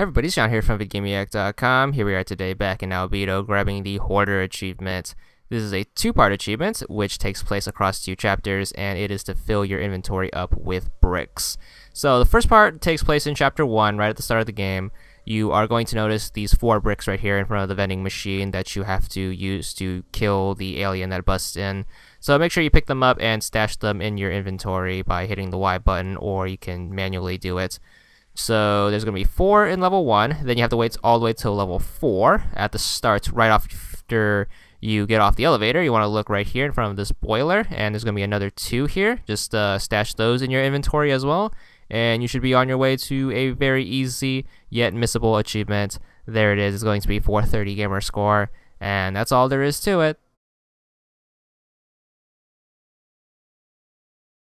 Hey everybody, it's John here from VidGamiac.com. Here we are today back in Albedo grabbing the Hoarder achievement. This is a two-part achievement which takes place across two chapters and it is to fill your inventory up with bricks. So the first part takes place in chapter 1 right at the start of the game. You are going to notice these four bricks right here in front of the vending machine that you have to use to kill the alien that busts in. So make sure you pick them up and stash them in your inventory by hitting the Y button or you can manually do it. So there's going to be four in level one. Then you have to wait all the way till level four at the start, right after you get off the elevator. You want to look right here in front of this boiler, and there's going to be another two here. Just uh, stash those in your inventory as well, and you should be on your way to a very easy yet missable achievement. There it is. It's going to be 430 gamer score, and that's all there is to it.